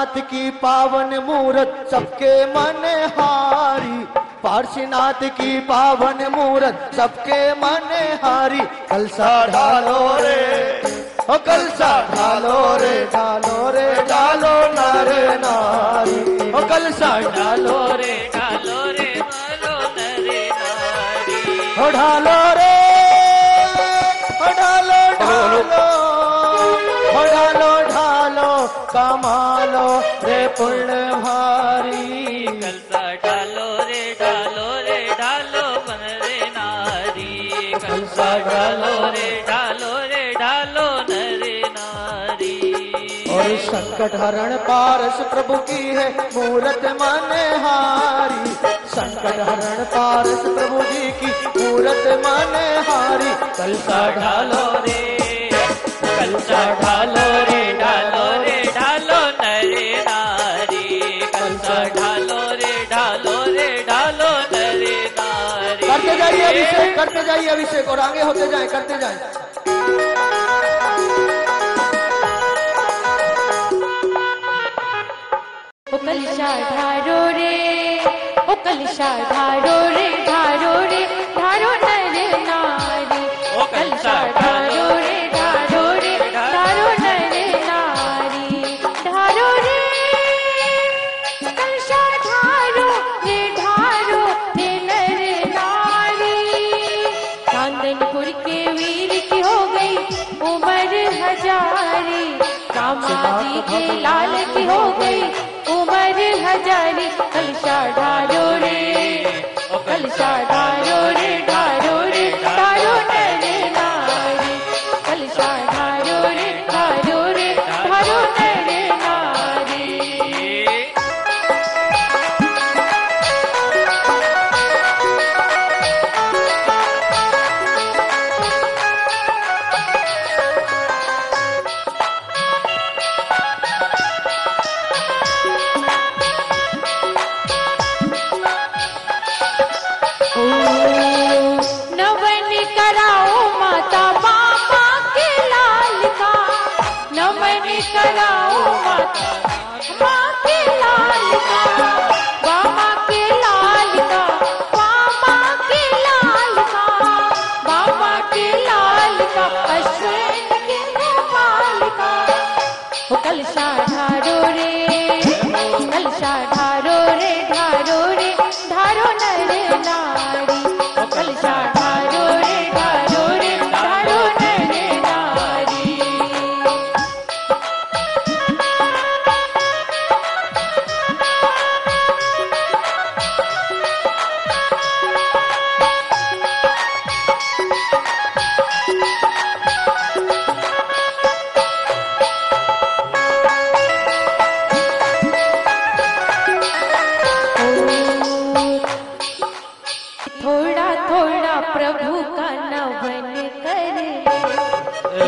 अरे की पावन मूरत सबके मन हारी। पारसीनाथ की पावन मूरत सबके मन हारी। कलसा ढालो रे, ओ कलसा ढालो रे ढालो रे, ढालो नर नारी। ओ कलसा ढालो रे डालो रे मारो नरे नारी। ओ ढालो रे, ओ ढालो ढालो, ओ ढालो ढालो कमालो रे भारी कलसा डालो रे डालो रे डालो बन रे नारी। कलसा डालो रे डालो रे डालो नरे नारी। और संकट हरण पारस प्रभु की है मूरत मन हारी। संकट हरण पारस प्रभु जी की मूरत मन हारी। कलसा ढालो डालो रे कलसा डालो रे डालो अभिषेक करते जाइए, अभिषेक, और आगे होते जाए, करते जाए। कलशा रे धारो रे ढारो नर नारी। ओ कलशा ढारो आंखें लाल की हो गई लाली गी उ हरे अल्सा डारोरे अलसा डारोरे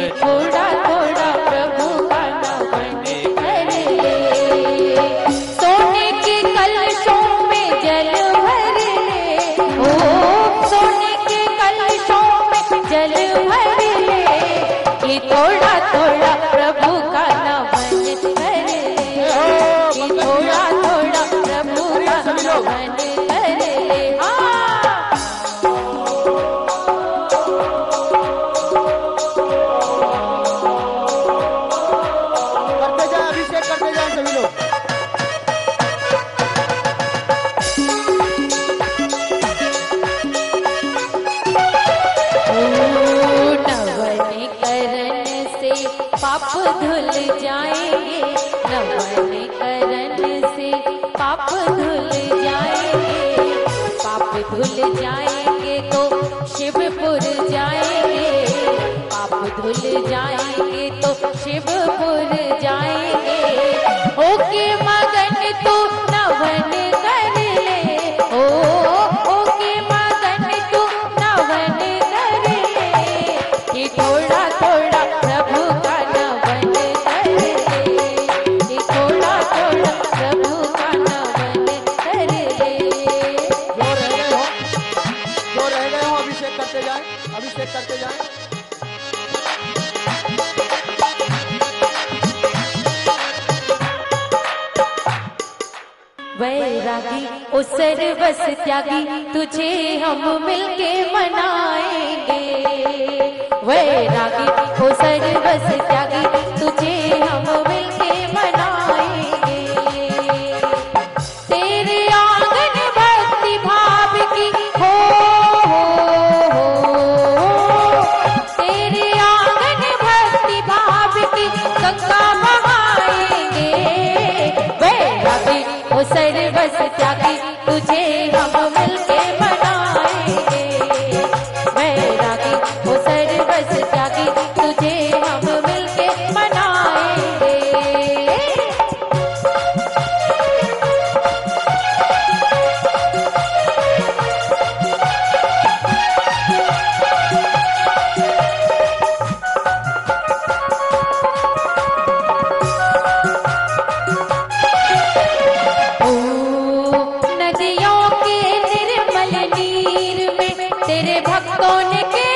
ले सर्वस त्यागी तुझे हम मिलके मनाएँगे। वैरागी हो सर्वस त्यागी तुझे हम तेरे भक्तों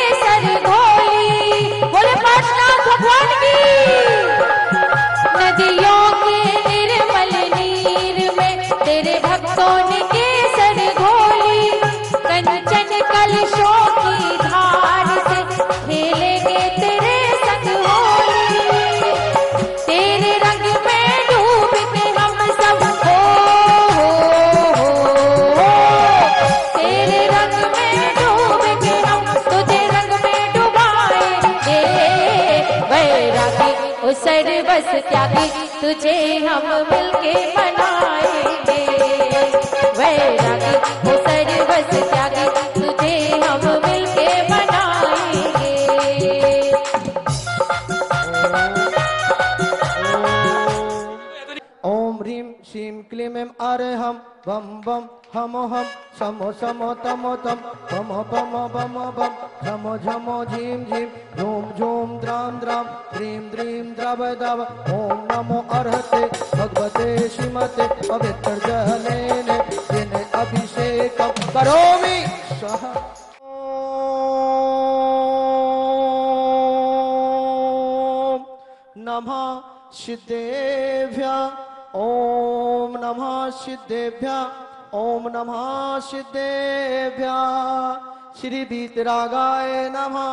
बम हम हम समो समो तमो तम बम बम बम बम झमो झमो झीम झीम, झूम झूम द्राम द्राम द्रीं द्रीं द्रव दव ओम नमो अर्हते, भगवते श्रीमते, पवित्र जलेने जिने अभिषेकं करोमि। ओम नमः सिद्धेभ्य, ओम नमः सिद्धेभ्य। ओम नमः सिद्धेभ्या। श्री बीतरागाय नमः।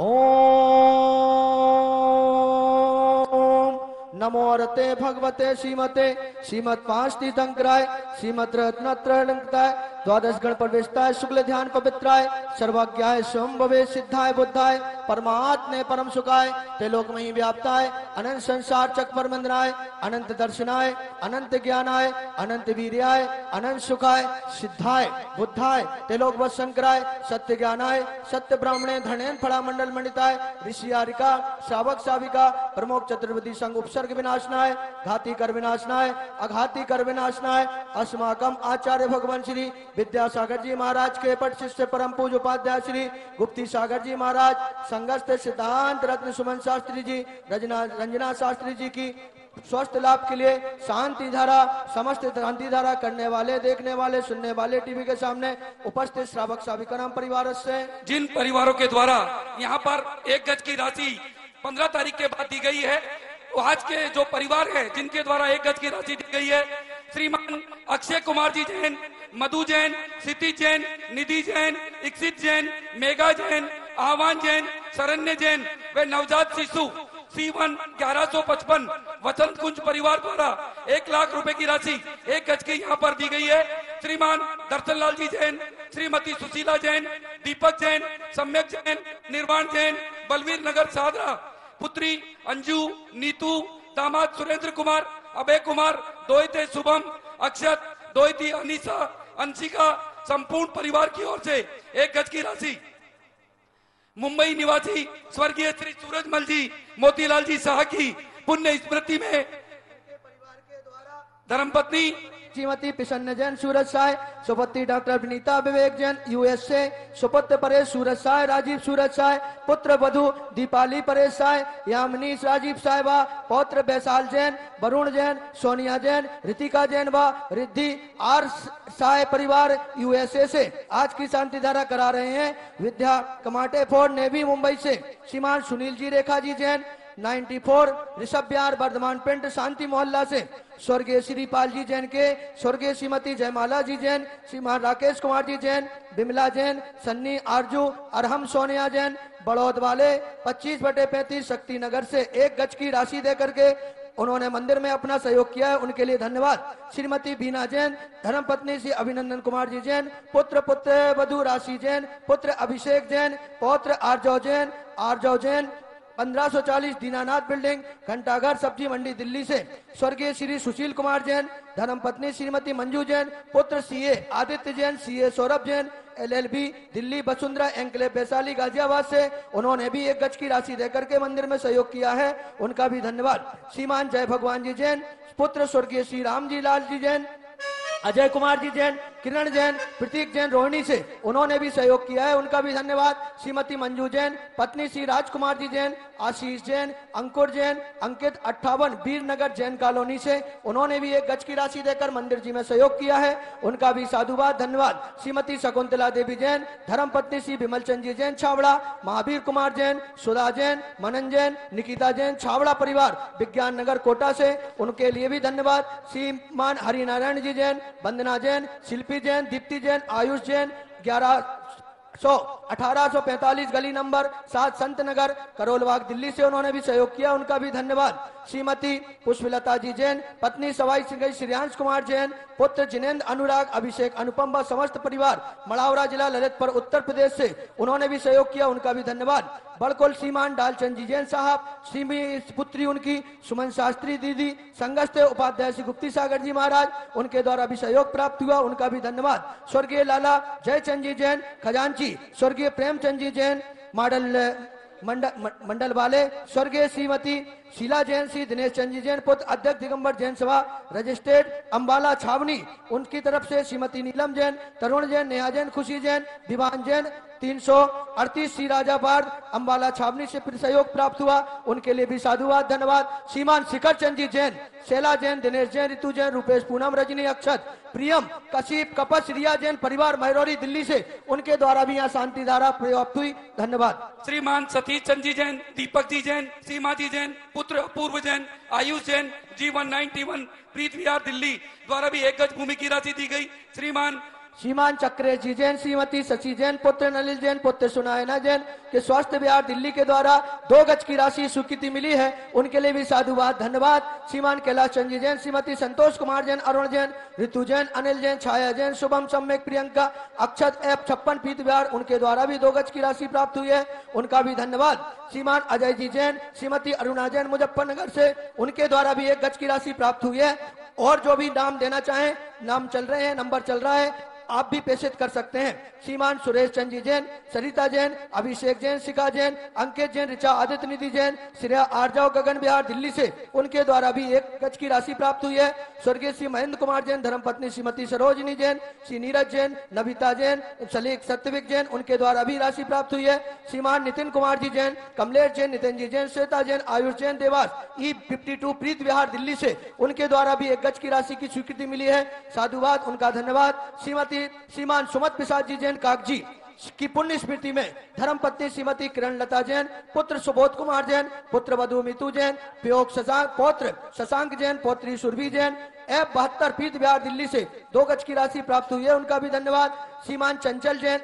ओम नमो रते भगवते श्रीमते श्रीमद पाँच तीर्थंकराय श्रीमद रत्नत्रयंकराय द्वादश गण प्रवेशताय शुक्ल ध्यान पवित्राय, सर्वज्ञाय स्वयं भवे सिद्धाय, बुद्धाय परमात्मे परम सुखाय, त्रिलोक में ही व्याप्ताय, अनंत संसार चक परमंदनाय अनंत दर्शनाय, अनंत ज्ञानाय, अनंत वीर्याय, अनंत सुखाय, सिद्धाय, बुद्धाय, त्रिलोक वशंकराय सत्य ज्ञानाय, सत्य ब्राह्मणे, धनेन फड़ा मंडल मंडिताय ऋषियारिका श्रावक साविका प्रमुख चतुर्विधि संघ उपसर्ग विनाशनाय घाती कर विनाशनाय अघाती कर विनाशनाय अस्माकम आचार्य भगवान श्री विद्यासागर जी महाराज के पट शिष्य परम पूज उपाध्याय श्री गुप्ती सागर जी महाराज, संघर्ष सिद्धांत रत्न सुमन शास्त्री जी, रजना, रंजना शास्त्री जी की स्वस्थ लाभ के लिए शांति धारा, समस्त शांति धारा करने वाले, देखने वाले, सुनने वाले टीवी के सामने उपस्थित श्रावक साविका परिवार से। जिन परिवारों के द्वारा यहाँ पर एक गज की राशि पंद्रह तारीख के बाद दी गई है आज के जो परिवार है, जिनके द्वारा एक गज की राशि दी गई है, श्रीमान अक्षय कुमार जी जैन मधु जैन सिद्धि जैन, निधि जैन इक्षित जैन, मेघा जैन, आह्वान जैन, शरण्य जैन, व नवजात शिशु सी वन ग्यारह सौ पचपन वसंत कुंज परिवार द्वारा एक लाख रुपए की राशि एक गज की यहाँ पर दी गई है। श्रीमान दर्शन लाल जी जैन, श्रीमती सुशीला जैन, दीपक जैन, सम्यक जैन, निर्वाण जैन, बलवीर नगर सादरा, पुत्री अंजू, नीतू, दामाद सुरेंद्र कुमार, अभय कुमार, दोहिते शुभम, अक्षत, दोहिती अनिशा अंशिका संपूर्ण परिवार की ओर से एक गज की राशि। मुंबई निवासी स्वर्गीय श्री सूरजमल जी मोतीलाल जी शाह की पुण्य स्मृति में धर्मपत्नी श्रीमती प्रसन्न जैन सूरज साय सुपत्ति डॉक्टर विनीता विवेक जैन यूएसए सुपुत्र परेश सूरज साय, राजीव सूरज साय, पुत्र वधु दीपाली परेश साय यामिनी राजीव सायबा पौत्र बैसाल जैन, वरुण जैन, सोनिया जैन, रितिका जैन व, रिद्धि आर साय परिवार यूएसए से आज की शांति धारा करा रहे हैं। विद्या कमाटे फोर्ट नेवी मुंबई से, श्रीमान सुनील जी रेखा जी जैन 94 ऋषभ बिहार, वर्धमान पिंड, शांति मोहल्ला से। स्वर्गीय श्रीपाल जी जैन के, स्वर्गीय श्रीमती जयमाला जी जैन, श्रीमान राकेश कुमार जी जैन, बिमला जैन, सन्नी आरज़ू, अरहम सोनिया जैन, बड़ौद वाले 25 बटे 35 शक्ति नगर से एक गज की राशि दे करके उन्होंने मंदिर में अपना सहयोग किया है। उनके लिए धन्यवाद। श्रीमती बीना जैन धर्म पत्नी श्री अभिनंदन कुमार जी जैन, पुत्र पुत्र वधु राशि जैन, पुत्र अभिषेक जैन, पौत्र आर्जव जैन आर्जव जैन 1540 दीनानाथ बिल्डिंग, घंटाघर सब्ज़ी मंडी दिल्ली से। स्वर्गीय श्री सुशील कुमार जैन, धर्म पत्नी श्रीमती मंजू जैन, पुत्र CA Aditya Jain, CA Saurabh Jain, LLB Delhi Vasundhara enclave Vaishali Ghaziabad से। उन्होंने भी एक गज की राशि देकर के मंदिर में सहयोग किया है। उनका भी धन्यवाद। श्रीमान जय भगवान जी जैन, पुत्र स्वर्गीय श्री राम जी लाल जी जैन, अजय कुमार जी जैन किरण जैन, प्रतीक जैन रोहिणी से उन्होंने भी सहयोग किया है। उनका भी धन्यवाद। श्रीमती मंजू जैन, पत्नी श्री राजकुमार जी जैन, आशीष जैन, अंकुर जैन, अंकित अट्ठावन, वीरनगर जैन कॉलोनी से उन्होंने भी एक गज की राशि देकर मंदिर जी में सहयोग किया है। उनका भी साधुवाद, धन्यवाद। श्रीमती शकुंतला देवी जैन, धर्म पत्नी श्री विमल चंद जी जैन, छावड़ा। महावीर कुमार जैन, सुधा जैन, मनन जैन, निकिता जैन, छावड़ा परिवार, विज्ञान नगर कोटा से उनके लिए भी धन्यवाद। श्रीमान हरिनारायण जी जैन, वंदना जैन, शिल्पी जैन दीप्ति जैन आयुष जैन ग्यारह सौ, अठारह गली नंबर सात संत नगर करोलबाग दिल्ली से उन्होंने भी सहयोग किया। उनका भी धन्यवाद। श्रीमती पुष्पलता जी जैन, पत्नी सवाई सिंह श्रेयांश कुमार जैन, पुत्र जिनेन्द्र, अनुराग, अभिषेक, अनुपम, समस्त परिवार मड़ावरा जिला, ललितपुर, उत्तर प्रदेश से उन्होंने भी सहयोग किया। उनका भी धन्यवाद। बड़कोल सीमान डालचंद जी जैन साहब पुत्री उनकी, सुमन शास्त्री दीदी संगस्थ उपाध्याय श्री गुप्ती सागर जी महाराज, उनके द्वारा भी सहयोग प्राप्त हुआ। उनका भी धन्यवाद। स्वर्गीय लाला जयचंद जी जैन, खजांची स्वर्गीय प्रेमचंद जी जैन मंडल मंडल वाले स्वर्गीय श्रीमती शीला जैन श्री दिनेश चंद जी जैन पुत्र, अध्यक्ष दिगंबर जैन सभा, रजिस्ट्रेड अंबाला छावनी, उनकी तरफ़ से श्रीमती नीलम जैन, तरुण जैन, नेहा जैन, खुशी जैन, दीवान जैन, तीन सौ अड़तीस सी, राजा पार अंबाला छावनी से सहयोग प्राप्त हुआ, उनके लिए भी साधुवाद, धन्यवाद। श्रीमान शिखर चंद जी जैन, शैला जैन, दिनेश जैन ऋतु जैन, रूपेश पूनम, रजनी अक्षत, प्रियम कशीप कपस, रिया जैन, परिवार महरौरी, दिल्ली से, उनके द्वारा भी यहाँ शांति धारा प्राप्त हुई। धन्यवाद। श्रीमान सतीश चंद जी जैन, दीपक जी जैन, सीमा जी जैन पुत्र Purv Jain Ayush Jain ji one ninety one, Prithvi Delhi द्वारा भी एक गज भूमि की राशि दी गई। श्रीमान श्रीमान चक्रे जी जैन, श्रीमती शशि जैन, पुत्र नलिल जैन, पुत्र सुनायना जैन के स्वास्थ्य विहार दिल्ली के द्वारा दो गज की राशि स्वीकृति मिली है। उनके लिए भी साधुवाद, धन्यवाद। श्रीमान कैलाश चंद जैन, श्रीमती संतोष कुमार जैन, अरुण जैन, ऋतु जैन, अनिल जैन, छाया जैन, शुभम, सम्यक, प्रियंका, अक्षत एप छप्पन फीत विहार उनके द्वारा भी दो गज की राशि प्राप्त हुई है। उनका भी धन्यवाद। श्रीमान अजय जी जैन, श्रीमती अरुणा जैन, मुजफ्फरनगर से उनके द्वारा भी एक गज की राशि प्राप्त हुई है। और जो भी नाम देना चाहें नाम चल रहे हैं, नंबर चल रहा है, आप भी प्रेषित कर सकते हैं। श्रीमान सुरेश चंद जी जैन, सरिता जैन, अभिषेक जैन, शिखा जैन, अंकित जैन, ऋचा आदित्य निधि जैन, श्रेया आर्जाव गगन बिहार, दिल्ली से। उनके द्वारा भी एक गज की राशि प्राप्त हुई है। स्वर्गीय श्री महेंद्र कुमार जैन, धर्मपत्नी श्रीमती सरोजनी जैन, श्री नीरज जैन, नविता जैन, सलीक सत्यविक जैन, उनके द्वारा भी राशि प्राप्त हुई है। श्रीमान नितिन कुमार जी जैन, कमलेश जैन, नितिन जी जैन, श्वेता जैन, आयुष जैन, देवास, ई फिफ्टी प्रीत विहार, दिल्ली से। उनके द्वारा भी एक गज की राशि की स्वीकृति मिली है। साधुवाद, उनका धन्यवाद। श्रीमती श्रीमान सुमत प्रसाद जी, जैन कागज़ी की पुण्य स्मृति में धर्म पत्नी श्रीमती किरण लता जैन, पुत्र सुबोध कुमार जैन, पुत्र वधु मितु जैन प्योग शशांक पौत्र शशांक जैन, पौत्री सुरभि जैन, एफ़ बहत्तर पीत बिहार दिल्ली से दो गज की राशि प्राप्त हुई है, उनका भी धन्यवाद। श्रीमान चंचल जैन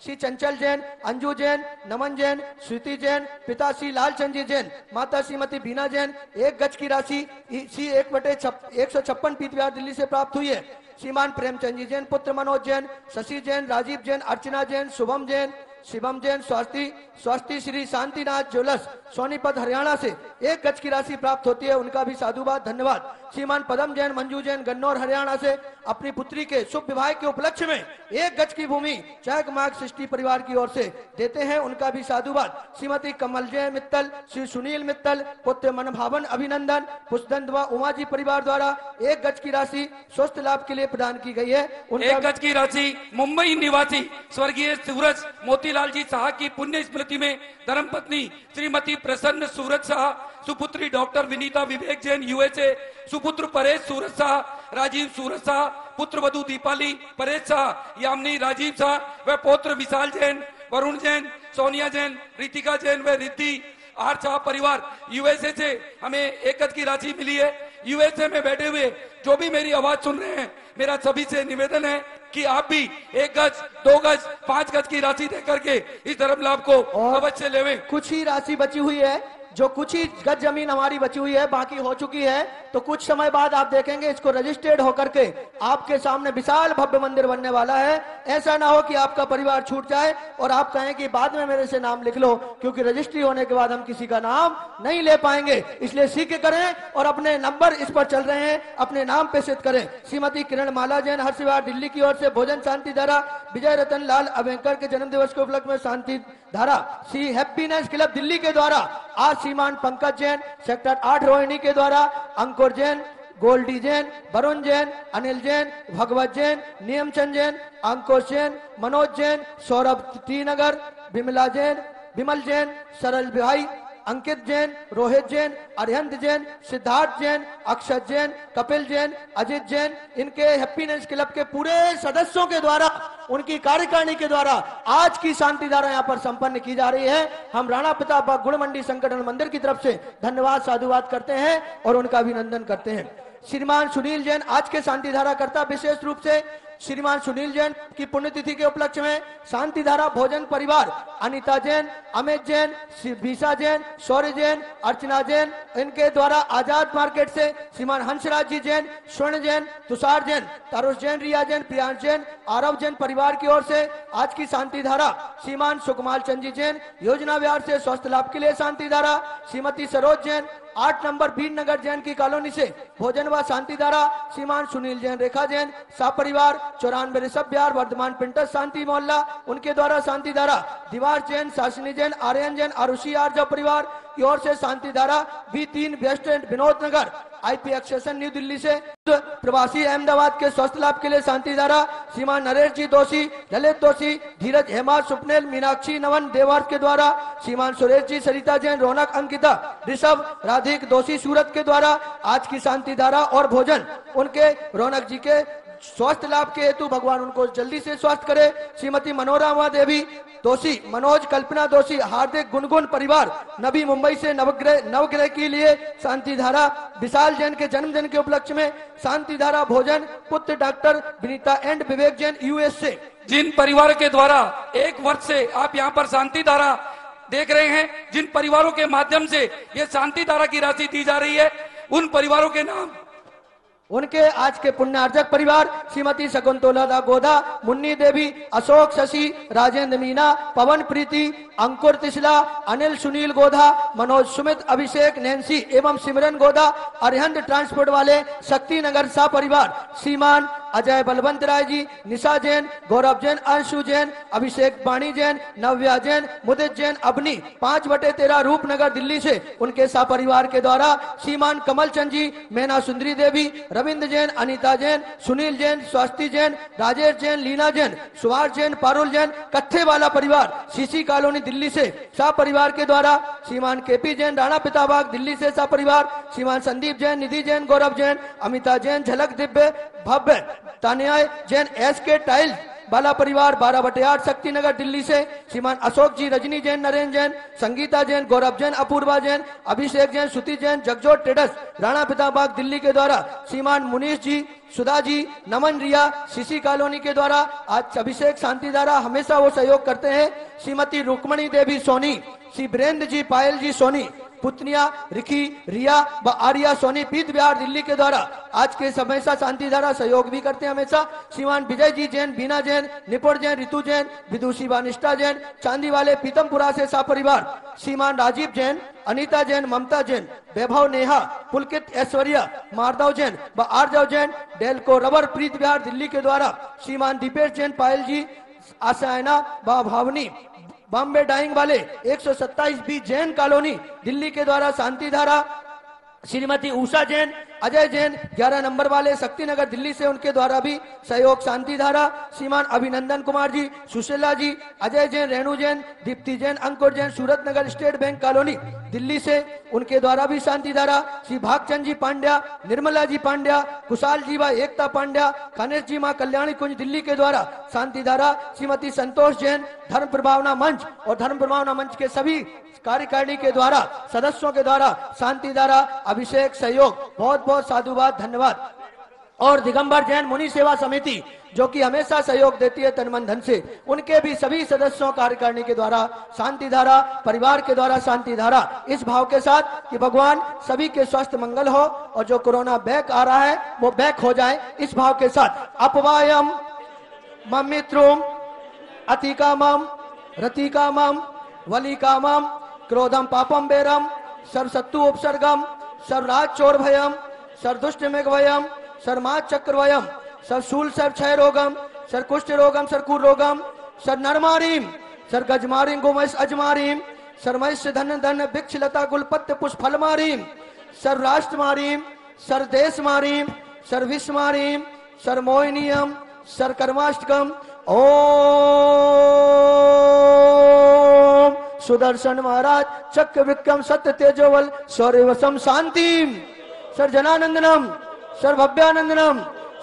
श्री चंचल जैन, अंजू जैन, नमन जैन, श्रुति जैन पिता श्री लालचंद जी जैन, माता श्रीमती बीना जैन, एक गज की राशि श्री एक बटे एक सौ छप्पन पीत बिहार दिल्ली से प्राप्त हुई है। श्रीमान प्रेमचंद जी जैन, पुत्र मनोज जैन, शशि जैन, राजीव जैन, अर्चना जैन, शुभम जैन शिवम जैन, स्वास्थ्य स्वास्थी श्री शांतिनाथ ज्वेलर्स, सोनीपत, हरियाणा से एक गज की राशि प्राप्त होती है। उनका भी साधुवाद, धन्यवाद। श्रीमान पदम जैन, मंजू जैन, गन्नौर, हरियाणा से अपनी पुत्री के शुभ विवाह के उपलक्ष्य में एक गज की भूमि चैक मार्ग सृष्टि परिवार की ओर से देते हैं। उनका भी साधुवाद। श्रीमती कमल जय मित्तल, श्री सुनील मित्तल, पुत्र मनभावन अभिनंदन पुष्दंत व उमा जी परिवार द्वारा एक गज की राशि स्वस्थ लाभ के लिए प्रदान की गई है। एक गज की राशि मुंबई निवासी, स्वर्गीय सूरज मोतीलाल जी शाह की पुण्य स्मृति में धर्म पत्नी श्रीमती प्रसन्न सूरज शाह सुपुत्री डॉक्टर विनीता विवेक जैन यूएसए सुपुत्र परेश सूरज शाह राजीव सूरज शाह पुत्र वधु दीपाली परेश शाह यामिनी राजीव शाह व पौत्र विशाल जैन, वरुण जैन, सोनिया जैन, रितिका जैन व रिद्धि, आर शाह परिवार यूएसए से हमें एक गज की राशि मिली है। यूएसए में बैठे हुए जो भी मेरी आवाज़ सुन रहे हैं, मेरा सभी से निवेदन है कि आप भी एक गज दो गज पाँच गज की राशि दे करके इस धर्म लाभ को अवश्य लेवे। कुछ ही राशि बची हुई है। जो कुछ ही गज ज़मीन हमारी बची हुई है, बाकी हो चुकी है तो कुछ समय बाद आप देखेंगे इसको रजिस्टर्ड होकर के आपके सामने विशाल भव्य मंदिर बनने वाला है। ऐसा ना हो कि आपका परिवार छूट जाए और आप कहें कि बाद में मेरे से नाम लिख लो, क्योंकि रजिस्ट्री होने के बाद हम किसी का नाम नहीं ले पाएँगे। इसलिए सीख करें और अपने नंबर इस पर चल रहे हैं, अपने नाम पे सिद्ध करें। श्रीमती किरण माला जैन, हर्षिवार दिल्ली की ओर से भोजन शांति धारा, विजय रतन लाल अवेंकर के जन्म दिवस के उपलक्ष्य में शांति धारा सी हैप्पीनेस क्लब दिल्ली के द्वारा आज श्रीमान पंकज जैन, सेक्टर आठ रोहिणी के द्वारा, अंकुर जैन, गोल्डी जैन, वरुण जैन, अनिल जैन, भगवत जैन, नियमचंद जैन, अंकुश जैन, मनोज जैन, सौरभ टी नगर विमला जैन विमल जैन, सरल भाई अंकित जैन, रोहित जैन, अरिहंत जैन, सिद्धार्थ जैन, अक्षत जैन, कपिल जैन, अजित जैन, इनके हैप्पीनेस क्लब के पूरे सदस्यों के द्वारा, उनकी कार्यकारिणी के द्वारा आज की शांति धारा यहाँ पर संपन्न की जा रही है। हम राणा प्रताप गुड़ मंडी संगठन मंदिर की तरफ़ से धन्यवाद, साधुवाद करते हैं और उनका अभिनंदन करते हैं। श्रीमान सुनील जैन आज के शांति धारा करता विशेष रूप से श्रीमान सुनील जैन की पुण्यतिथि के उपलक्ष्य में शांति धारा भोजन परिवार, अनिता जैन, अमित जैन बीसा जैन, शौर्य जैन, अर्चना जैन, इनके द्वारा आज़ाद मार्केट से श्रीमान हंसराज जी जैन, स्वर्ण जैन, तुषार जैन, तरुष जैन, रिया जैन, प्रियांश जैन, आरव जैन परिवार की ओर से आज की शांति धारा श्रीमान सुकुमार चंद जी जैन, योजना विहार से स्वास्थ्य लाभ के लिए शांति धारा श्रीमती सरोज जैन आठ नंबर भीड़ नगर जैन की कॉलोनी से भोजन व शांति धारा श्रीमान सुनील जैन, रेखा जैन सा परिवार चौरानवे ऋषभ बिहार वर्धमान पिंटस, शांति मोहल्ला, उनके द्वारा शांति धारा दिवार जैन, शासिनी जैन, आर्यन जैन, आरुषि आर्जव परिवार की ओर से शांति धारा बी तीन west end Vinod Nagar IP extension new Delhi से। प्रवासी अहमदाबाद के स्वस्थ लाभ के लिए शांति धारा श्रीमान नरेश जी दोषी, ललित दोषी, धीरज हेमा सुपनेल मीनाक्षी, नवन देवार के द्वारा श्रीमान सुरेश जी, सरिता जैन, रौनक अंकिता, ऋषभ, राधिक दोषी, सूरत के द्वारा, आज की शांति धारा और भोजन, उनके, रौनक जी के स्वास्थ्य लाभ के हेतु भगवान उनको जल्दी से स्वस्थ करे। श्रीमती मनोरमा देवी दोषी मनोज कल्पना दोषी, हार्दिक गुनगुन परिवार नबी मुंबई से नवग्रह नवग्रह के लिए शांति धारा विशाल जैन के जन्मदिन के उपलक्ष्य में शांति धारा भोजन, पुत्र doctor Vinita and Vivek Jain US से जिन परिवार के द्वारा एक वर्ष से आप यहाँ पर शांति धारा देख रहे हैं, जिन परिवारों के माध्यम से ये शांति धारा की राशि दी जा रही है, उन परिवारों के नाम उनके आज के पुण्यार्जक परिवार, श्रीमती शकुंतोला गोदा, मुन्नी देवी, अशोक शशि, राजेंद्र मीना, पवन प्रीति, अंकुर तिशला अनिल सुनील गोधा, मनोज सुमित, अभिषेक, नैन्सी एवं सिमरन गोधा अरिहंत ट्रांसपोर्ट वाले शक्ति नगर सा परिवार, श्रीमान अजय बलवंत राय जी, निशा जैन, गौरव जैन, अंशु जैन, अभिषेक पाणी जैन, नव्या जैन, मुदित जैन अबनी पाँच बटे तेरह रूपनगर दिल्ली से उनके सा परिवार के द्वारा श्रीमान कमल चंद जी, मैना सुंदरी देवी, रविंद्र जैन, अनिता जैन, सुनील जैन स्वास्थी जैन, राजेश जैन, लीना जैन सुभाष जैन, पारुल जैन, कत्थे वाला परिवार सीसी कॉलोनी दिल्ली से शाह परिवार के द्वारा श्रीमान केपी जैन, राणा पिताबाग दिल्ली से शाह परिवार, श्रीमान संदीप जैन, निधि जैन, गौरव Jain, Amita Jain, Jhalak Divya, Bhavya Tania Jain S K tile, Bala परिवार बारह बटे आठ शक्ति नगर दिल्ली से श्रीमान अशोक जी, रजनी जैन नरेंद्र जैन, संगीता जैन, गौरव जैन, अपूर्वा जैन, अभिषेक जैन श्रुति जैन, जगजोत टेडस, राणा पिताबाग दिल्ली के द्वारा श्रीमान मुनीष जी, सुधा जी, नमन रिया शिशी कॉलोनी के द्वारा आज अभिषेक शांति द्वारा हमेशा वो सहयोग करते हैं। श्रीमती रुक्मणी देवी सोनी, श्री बीरेन्द्र जी, पायल जी सोनी पुतनिया, रिखी, रिया व आर्या सोनी पीत बिहार दिल्ली के द्वारा आज के हमेशा शांति धारा सहयोग भी करते हैं हमेशा। श्रीमान विजय जी जैन, बीना जैन, निपुण जैन ऋतु जैन, विदुषी वानिष्ठा जैन, चांदी वाले पीतमपुरा से सा परिवार। श्रीमान राजीव जैन, अनीता जैन, ममता जैन, वैभव नेहा, पुलकित ऐश्वर्या, मारदव जैन व आरजव जैन, डेलको रबर प्रीत बिहार दिल्ली के द्वारा। श्रीमान दीपेश जैन, पायल जी, आशायना व भावनी। बॉम्बे डाइंग वाले 127 बी जैन कॉलोनी, दिल्ली के द्वारा शांति धारा, श्रीमती उषा जैन अजय जैन, ग्यारह नंबर वाले शक्तिनगर दिल्ली से उनके द्वारा भी सहयोग शांति धारा Shriman Abhinandan Kumar ji, Sushila ji, Ajay Jain, Renu Jain, Dipti Jain, Ankur Jain Surat Nagar state bank colony Delhi से उनके द्वारा भी शांति धारा श्री भागचंद जी पांड्या, निर्मला जी पांड्या, कुशाल जी भाई एकता पांड्या खनेश जी माँ कल्याणी कुंज दिल्ली के द्वारा शांति धारा श्रीमती संतोष जैन, धर्म प्रभावना मंच और धर्म प्रभावना मंच के सभी कार्यकारिणी के द्वारा, सदस्यों के द्वारा शांति धारा अभिषेक, सहयोग, बहुत बहुत साधुवाद, धन्यवाद। और दिगंबर जैन मुनि सेवा समिति, जो कि हमेशा सहयोग देती है तन मन धन से, उनके भी सभी सदस्यों कार्यकारिणी के द्वारा शांति धारा, परिवार के द्वारा शांति धारा, इस भाव के साथ कि भगवान सभी के स्वास्थ्य मंगल हो और जो कोरोना बैक आ रहा है, वो बैक हो जाए, इस भाव के साथ। अपवायम ममित्रुम अतिकामम, रतिकामम, वलिकामम, क्रोधम पापम बेरम सर्वसत्तु उपसर्गम सर्वराज चोर भयम सर्वदुष्ट मेघवयम सर्मा चक्रवयम सर्वशूल सर्व क्षय रोगम सर कुष्ठ रोगम सर कुर रोगम सर नरमारीम सर गजमारीम गोमस अजमारीम सर महिष धन धन भिक्ष लता गुलपत्य पुष्प फल मारीम सर राष्ट्र मारीम सर देश मारीम सर विश्व मारीम सर मोहिनियम सर कर्माष्टकम ओम सुदर्शन महाराज चक्र विक्रम सत्य तेजोवल वसम शांतिम। सर जनानंदनम, सर भव्यानंदनम,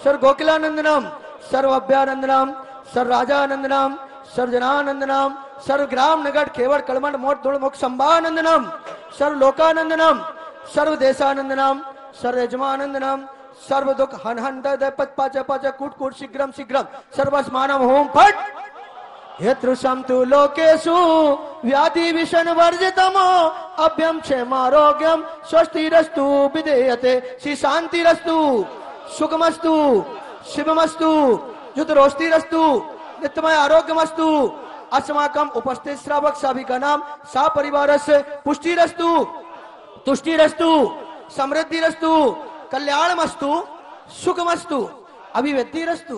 सर गोकुलानंदनम, सर भव्यानंदनम, सर राजानंदनम, सर जनानंदनम, सर ग्राम नगर केवल कलमंड मोट दुड़ मुख संभानंदनम, सर लोकानंदनम सर्व देशानंदनम सर यजमानंदनम सर्व दुख हन हन दय पच पाच पाच कूट कूट शीघ्रम शीघ्रम, सर्वस्मानम होम फट। यतृषम तु लोकेषु व्याधि विषण वर्जितमो अभ्यम क्षेमारोग्यम स्वस्तिरस्तु, विधेयते श्री शांतिरस्तु सुखमस्तु, शिवमस्तु युद्धरोस्तिरस्तु नित्यमय आरोग्यमस्तु। अस्माकम उपस्थित श्रावक सभी का नाम सा परिवार से पुष्टिरस्तु, तुष्टिरस्तु, समृद्धिरस्तु, कल्याणमस्तु, सुखमस्तु, अभिवृद्धिरस्तु,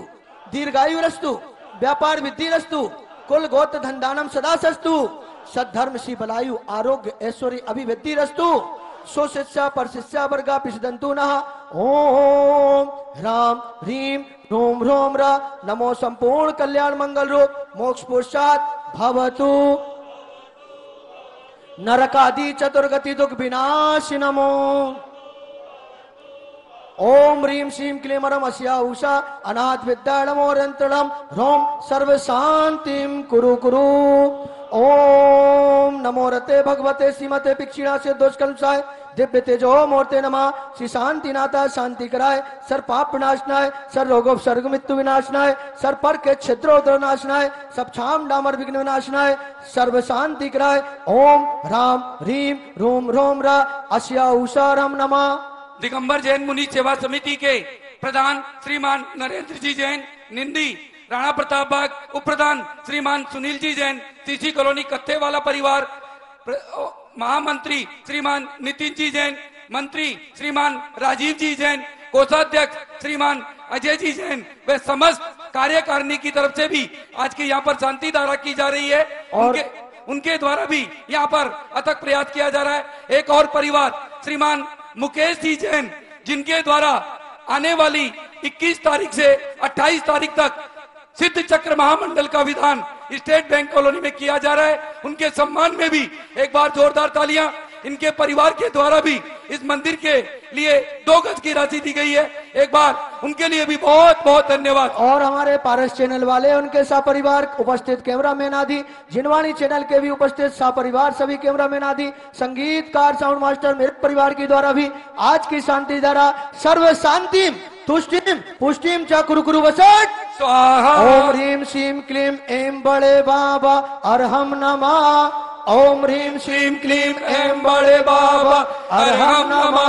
दीर्घायुरस्तु व्यापार वृद्धिरस्तु कुल गोत्र धन दानम सदा सस्तु सद्धर्म सी बलायु, आरोग्य, ऐश्वर्य, अभिवृद्धि रस्तु। सो शिष्या पर शिष्या वर्गा पिछदंतु नः। ओम राम ह्रीम, रोम रोम रा। नमो संपूर्ण कल्याण मंगल रूप। मोक्ष पुरुषात भवतु। नरकादि चतुर्गति दुख विनाश नमो। ओम ह्रीम श्रीम क्लीमरम अस्या उषा अनाथ विद्याणमोरंतरम ह्रोम सर्व शांतिम कुरु कुरु। ओम नमो रते भगवते श्रीमते पिक्षिणा से दोषकल्पसाय दिव्य तेजो मूर्ते नमः। श्री शांति नाथा शांति कराय सर पाप विनाशनाय सर रोगो सर्ग मृत्यु विनाशनाय सर पर के छिद्रोद्र नाशनाय सब छाम डामर विघ्न विनाशनाय, सर्व शांति कराय। ओम राम ह्रीम रोम रोम रा अस्या उषा राम नमः। दिगंबर जैन मुनि सेवा समिति के प्रधान श्रीमान नरेंद्र जी जैन निंदी राणा प्रताप बाग उप प्रधान श्रीमान सुनील जी जैन सीसी कॉलोनी कत्थे वाला परिवार प्र- महामंत्री श्रीमान नितिन जी जैन मंत्री श्रीमान राजीव जी जैन कोषाध्यक्ष श्रीमान अजय जी जैन व समस्त कार्यकारिणी की तरफ़ से भी आज की यहाँ पर शांति धारा की जा रही है। और- उनके उनके द्वारा भी यहाँ पर अथक प्रयास किया जा रहा है। एक और परिवार श्रीमान मुकेश जी जैन, जिनके द्वारा आने वाली 21 तारीख से 28 तारीख तक सिद्ध चक्र महामंडल का विधान स्टेट बैंक कॉलोनी में किया जा रहा है। उनके सम्मान में भी एक बार जोरदार तालियाँ, इनके परिवार के द्वारा भी इस मंदिर के लिए दो गज की राशि दी गई है। एक बार उनके लिए भी बहुत बहुत धन्यवाद। और हमारे पारस चैनल वाले, उनके सपरिवार उपस्थित कैमरा मैन आदि, जिनवाणी चैनल के भी उपस्थित सपरिवार सभी कैमरा मैन आदि, संगीतकार, साउंड मास्टर मेरे परिवार के द्वारा भी आज की शांति धारा सर्व शांतिम तुष्टिम पुष्टिम च कुरु कुरु वसट स्वाहा। ओम ह्रीम श्रीम क्लीम एम बड़े बाबा अरहम नमा। ओम ह्रीम श्रीम क्लीम एम बड़े बाबा अरहम नमा।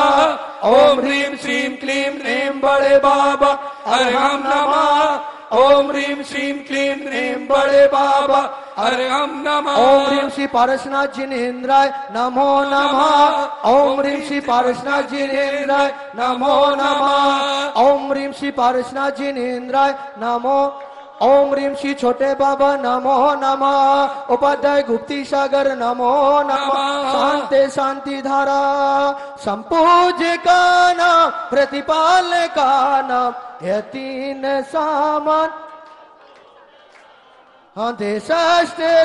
ओम ह्रीम श्रीम क्लीम एम बड़े बाबा अरहम नमः। ओम ह्रीम श्रीम क्लीम रीम बड़े बाबा हरे हम नम। ओम ह्रीम श्री पारसनाथ जी नेन्द्राय नमो नमः। ओम ह्रीम श्री पारसनाथ जिनेन्द्राय नमो नमः। ओम ह्रीम श्री पारसनाथ जी नेन्द्राय नमो ओम ह्रीम श्री छोटे बाबा नमो नमः। उपाध्याय गुप्ती सागर नमो नमः। शांति शांति धारा। संपूज्य का नाम प्रतिपाल का नाम यह तीन सामान। हाँ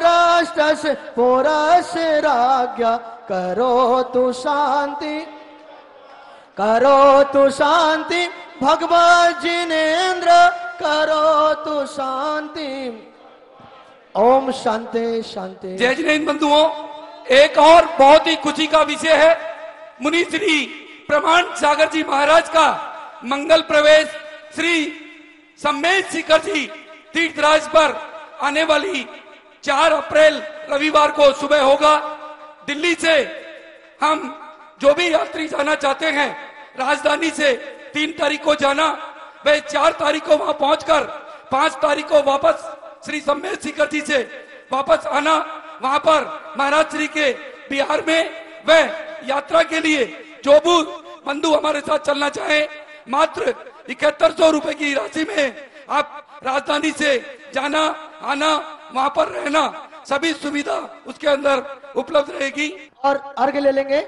राष्ट्र पुरस राज्ञा करो तू शांति। करो तू शांति, भगवान जिनेन्द्र करो तू शांति। ओम शांति शांति। जय जिनेन्द्र बंधुओं, एक और बहुत ही खुशी का विषय है, मुनि श्री प्रमाण सागर जी महाराज का मंगल प्रवेश श्री सम्मेद शिखर जी तीर्थराज पर आने वाली 4 अप्रैल रविवार को सुबह होगा। दिल्ली से हम जो भी यात्री जाना चाहते हैं, राजधानी से तीन तारीख को जाना, वह चार तारीख को वहाँ पहुंचकर, पाँच तारीख को वापस श्री सम्मेद शिखर जी से वापस आना, वहाँ पर महाराज श्री के बिहार में वह यात्रा के लिए जो भी बंधु हमारे साथ चलना चाहे, मात्र इकहत्तर सौ रूपए की राशि में आप राजधानी से जाना, आना, वहाँ पर रहना, सभी सुविधा उसके अंदर उपलब्ध रहेगी। और अर्घ ले लेंगे।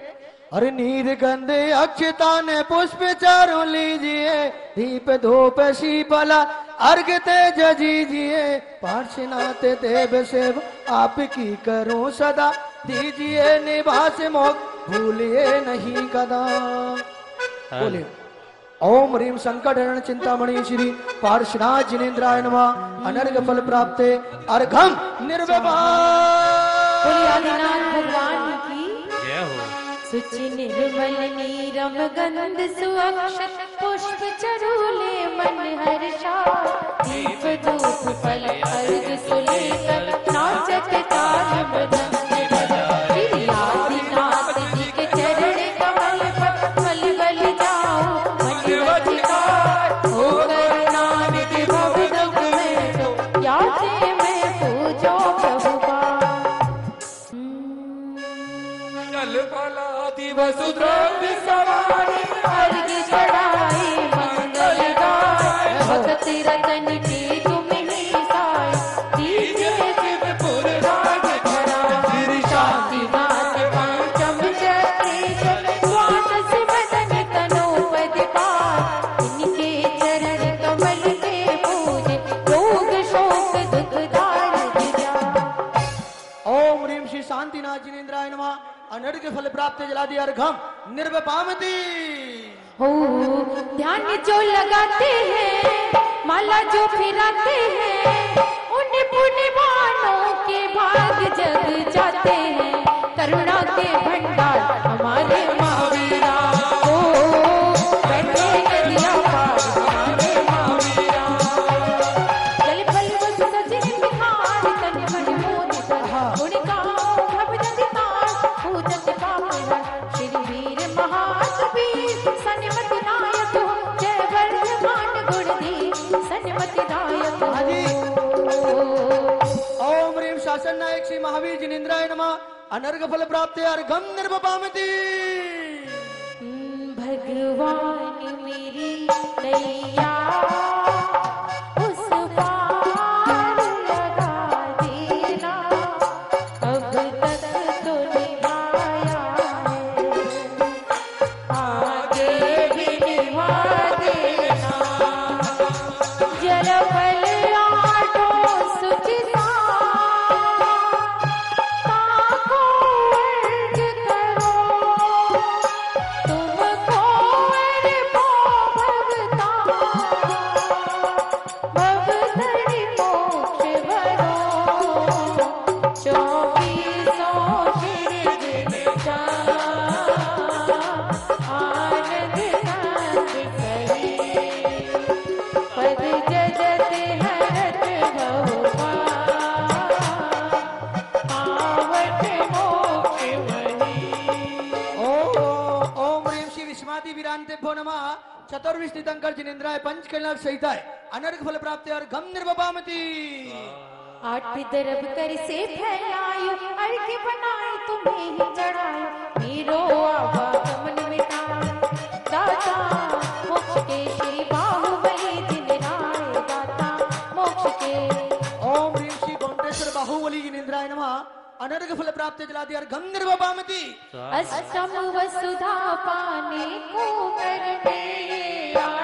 अरे नीर गंधे अक्षतान पुष्प चारु लीजिए दीप धूप शीपला अर्घ तेज जीजिए। पार्शनाथ देव सेव आपकी करूँ सदा दीजिए निवास मोक भूलिए नहीं कदा। बोलिए ओम ह्रीम संकट हरण चिंतामणि श्री पार्श्वनाथ जिनेन्द्राय नमः। अनर्घ फल प्राप्ते अर्घम बोलिए निर्विवाद भगवान। सुचि निर्मल नीरम गंध सुअक्षत पुष्प चरूले मन हर्षा। दीप धूप फल नाचत nosso. प्राप्त अर्घम निर्वपामती। हो ध्यान जो लगाते हैं, माला जो फिराते हैं, उन पुण्यवानों के भाग जग जाते हैं। करुणा के भंडार अनर्घ फल प्राप्त अर्घम निर्वपामती चतुर्विष्णितंकर जिनेन्द्राय पंच कैलाश सहिताय। अनर्ग फल प्राप्ति और गम निर्वपामती। आठ दरब कर से फैलायो अर्घ बनाए तुम्हें ही चढ़ायो मेरो आवा आवागमन मिटाए दाता मोक्ष के श्री बाहु बलि दिन राय दाता मोक्ष के। ओम ह्रीम श्री बलि जी निंद्राय नमः। अनर्ग फल प्राप्त जलादि और गम निर्वपामति। अष्टम वसुधा पाने को करने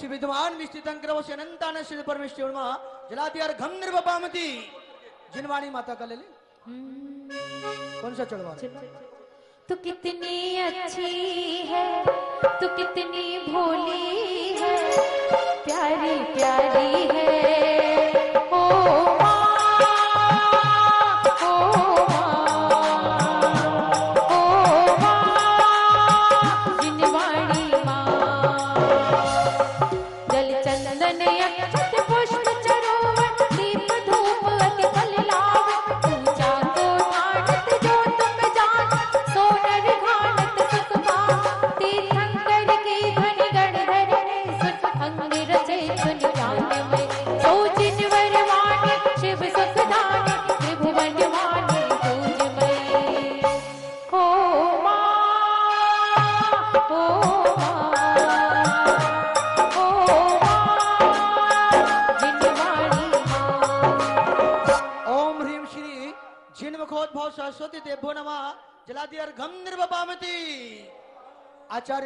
श्री विद्वान विस्तृतंकर व अनंतान श्री परमेश्वर जला घम गंधर्व जिनवाणी माता का ले ले। कौन सा चढ़वा? तू कितनी अच्छी है, तू कितनी भोली है, प्यारी प्यारी है। ओ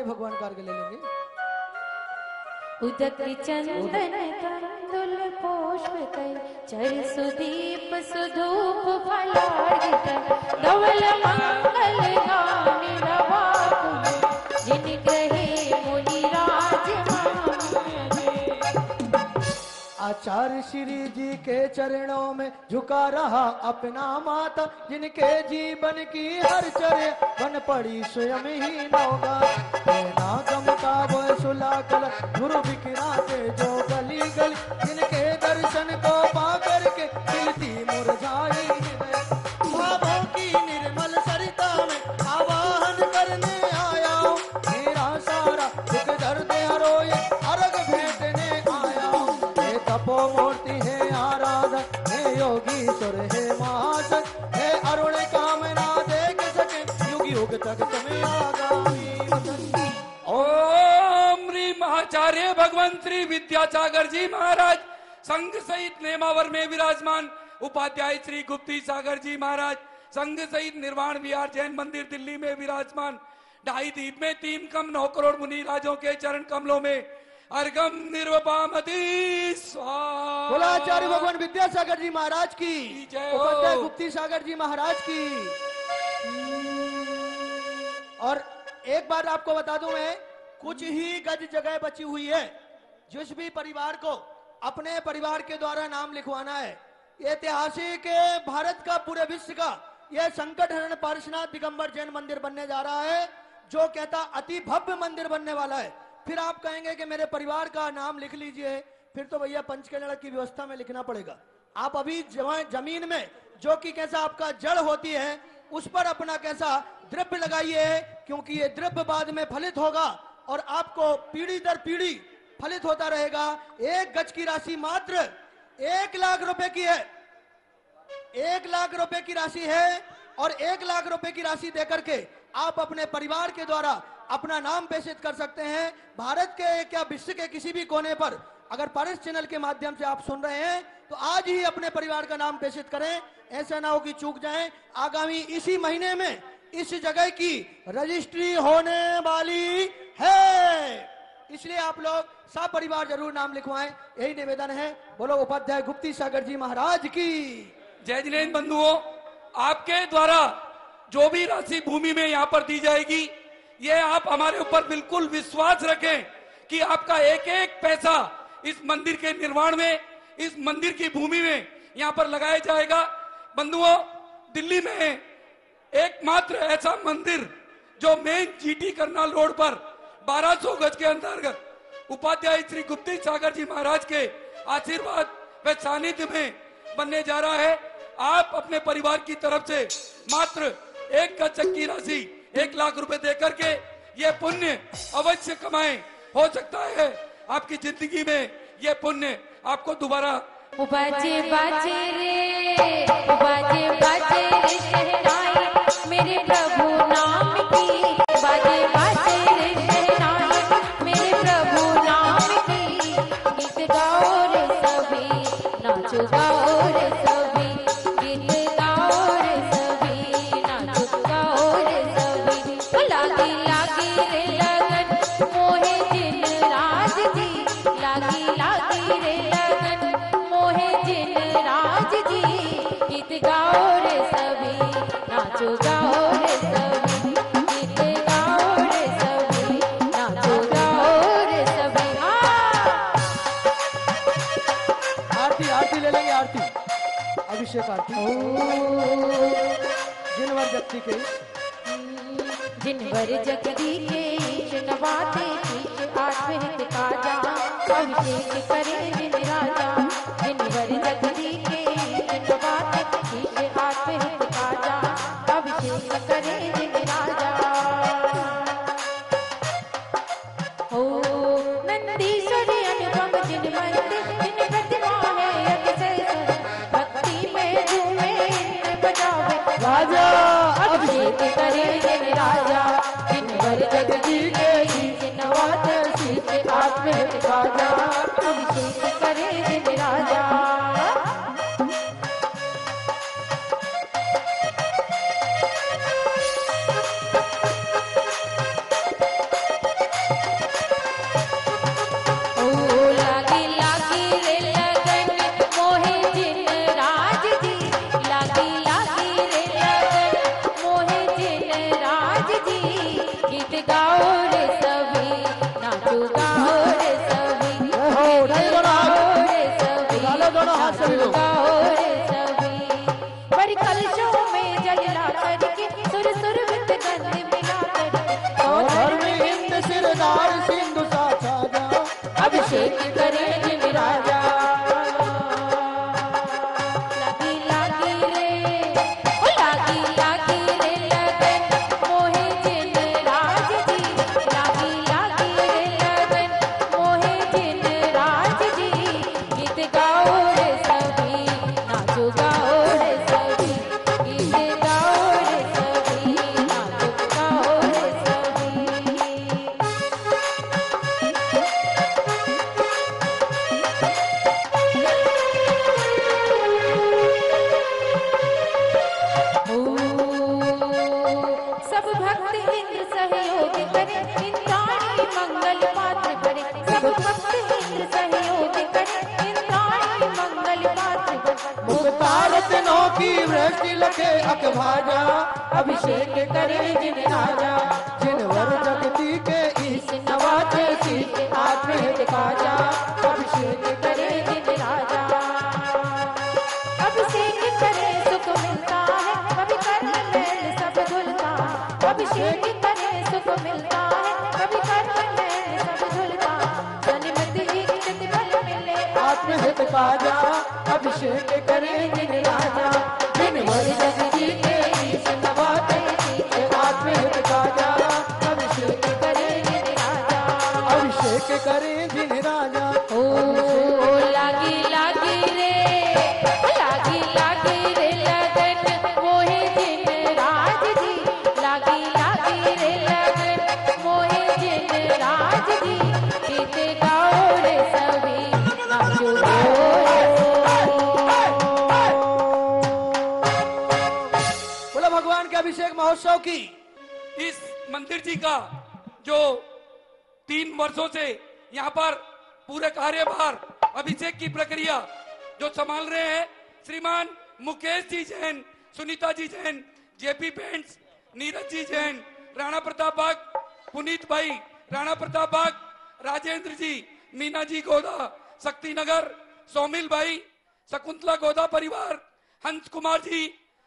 भगवान कार्य ले लेंगे। उदक चंदन कंदुल पुष्प तय चर सुदीप सुधूप फलार्घित धवल मंगल गामी नवाकुल आचार्य श्री जी के चरणों में झुका रहा अपना माता, जिनके जीवन की हर चर्य बन पड़ी स्वयं ही नौगा नागम का सुला कल गुरु बिखराते जो गली गली जिनके भगवान श्री विद्यासागर जी महाराज संघ सहित नेमावर में विराजमान उपाध्याय श्री गुप्ती सागर जी महाराज संघ सहित निर्वाण विहार जैन मंदिर दिल्ली में विराजमान ढाई दीप में तीन कम नौ करोड़ मुनि राजों के चरण कमलों में अर्गम निर्वपामती। स्वाहा। भगवान विद्यासागर जी महाराज की जय। उपाध्याय गुप्ती सागर जी महाराज की। और एक बात आपको बता दूँ मैं कुछ ही गज जगह बची हुई है, जिस भी परिवार को अपने परिवार के द्वारा नाम लिखवाना है। ऐतिहासिक भारत का पूरे विश्व का यह संकट हरण पार्श्वनाथ दिगंबर जैन मंदिर बनने जा रहा है, जो कहता अति भव्य मंदिर बनने वाला है। फिर आप कहेंगे कि मेरे परिवार का नाम लिख लीजिए, फिर तो भैया पंचकन्या की व्यवस्था में लिखना पड़ेगा। आप अभी ज़मीन में, जो कि कैसा आपका जड़ होती है, उस पर अपना कैसा द्रव्य लगाइए, क्योंकि ये द्रव्य बाद में फलित होगा। और आपको पीढ़ी दर पीढ़ी फलित होता रहेगा। एक गज की राशि मात्र एक लाख रुपए की है। एक लाख रुपए की राशि है और एक लाख रुपए की राशि देकर के आप अपने परिवार के द्वारा अपना नाम प्रेषित कर सकते हैं। भारत के क्या विश्व के किसी भी कोने पर अगर पारस चैनल के माध्यम से आप सुन रहे हैं तो आज ही अपने परिवार का नाम प्रेषित करें। ऐसा ना हो कि चूक जाएँ। आगामी इसी महीने में इस जगह की रजिस्ट्री होने वाली है। इसलिए आप लोग सब परिवार ज़रूर नाम लिखवाएँ। यही निवेदन है। बोलो उपाध्याय गुप्ती सागर जी महाराज की। जय जिनेन्द्र बंधुओं, आपके द्वारा जो भी राशि भूमि में यहाँ पर दी जाएगी, ये आप हमारे ऊपर बिल्कुल विश्वास रखें कि आपका एक एक पैसा इस मंदिर के निर्माण में, इस मंदिर की भूमि में यहाँ पर लगाया जाएगा। बंधुओं, दिल्ली में एकमात्र ऐसा मंदिर जो मेन जीटी करनाल रोड पर 1200 गज के अंतर्गत उपाध्याय श्री गुप्ती सागर जी महाराज के आशीर्वाद व सानिध्य में बनने जा रहा है। आप अपने परिवार की तरफ़ से मात्र एक गज की राशि एक लाख रुपए दे करके ये पुण्य अवश्य कमाएँ। हो सकता है आपकी ज़िंदगी में ये पुण्य आपको दोबारा बाजे बाजे रे बाजे बाजे रे मेरे प्रभु। पार्टी। जिनवर जगती के जिनवर जगती के नवाते आठ का जा अभिषेक करे राजा। जिनवर जगती कृत करे राजा अभिषेक महोत्सव की। इस मंदिर जी का जो तीन वर्षों से यहाँ पर पूरे कार्यभार अभिषेक की प्रक्रिया जो संभाल रहे हैं श्रीमान मुकेश जी जैन सुनीता जी जैन जेपी पेंट्स नीरज जी जैन राणा प्रताप बाग पुनीत भाई राणा प्रताप बाग, राजेंद्र जी, मीना जी गोदा, शक्ति नगर, सोमिल भाई शकुंतला गोदा परिवार, हंस कुमार जी,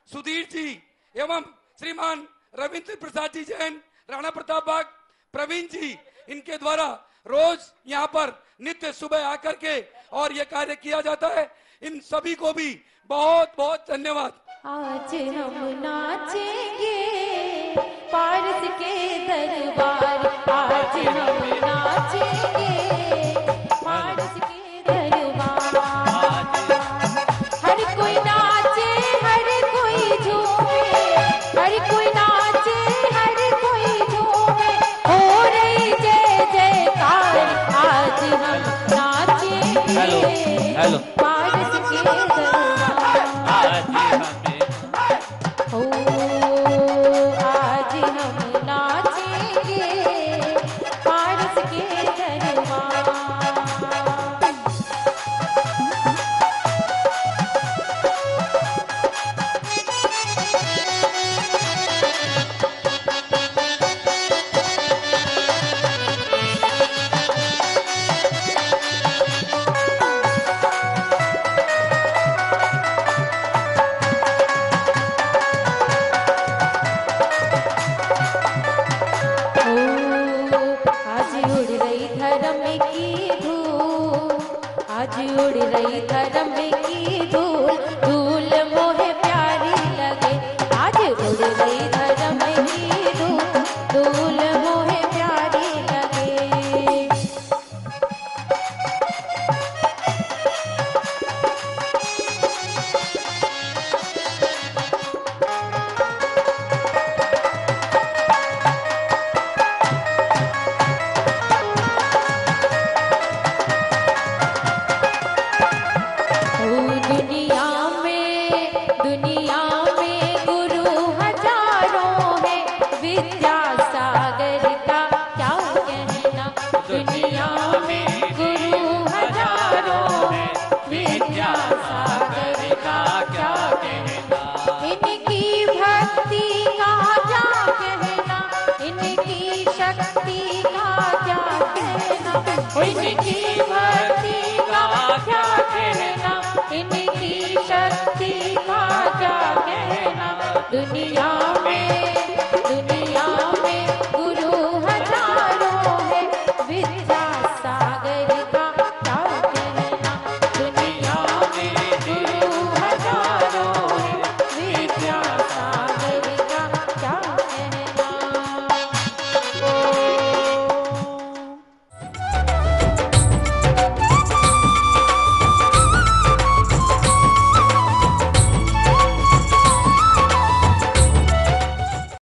सुधीर जी, एवं श्रीमान रविंद्र प्रसाद जी जैन, राणा प्रताप बाग, प्रवीण जी, इनके द्वारा रोज यहाँ पर नित्य सुबह आकर के और ये कार्य किया जाता है। इन सभी को भी बहुत बहुत धन्यवाद। आज हम नाचेंगे। पारस के दरबार आज हम नाचेंगे।